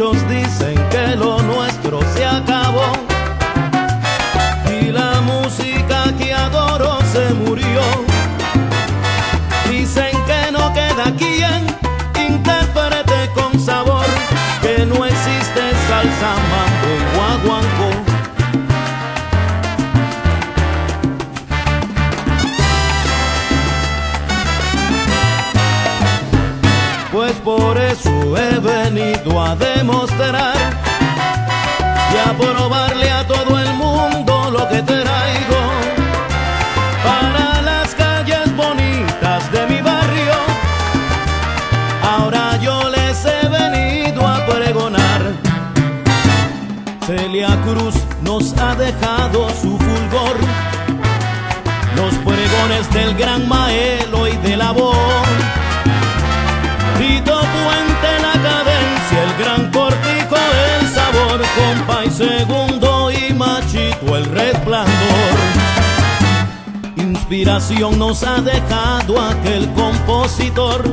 muchos dicen que lo nuestro se acabó y la música que adoro se murió. Dicen que no queda quien interprete con sabor que no existe salsa, mambo Pues por eso he venido a demostrar y a probarle a todo el mundo lo que traigo para las calles bonitas de mi barrio. Ahora yo les he venido a pregonar. Celia Cruz nos ha dejado su fulgor, los pregones del gran Maelo y de la voz. Resplandor. Inspiración nos ha dejado aquel compositor,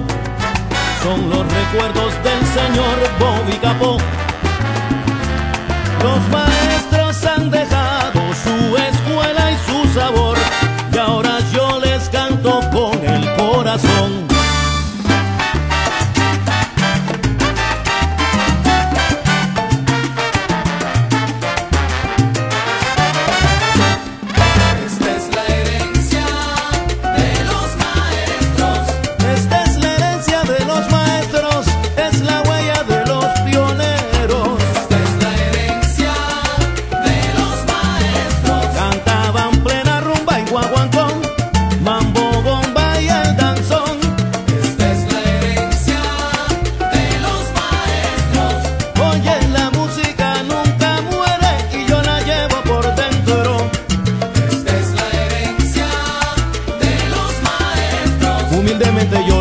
son los recuerdos del señor Bobby Capó. Los Humildemente yo